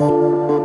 you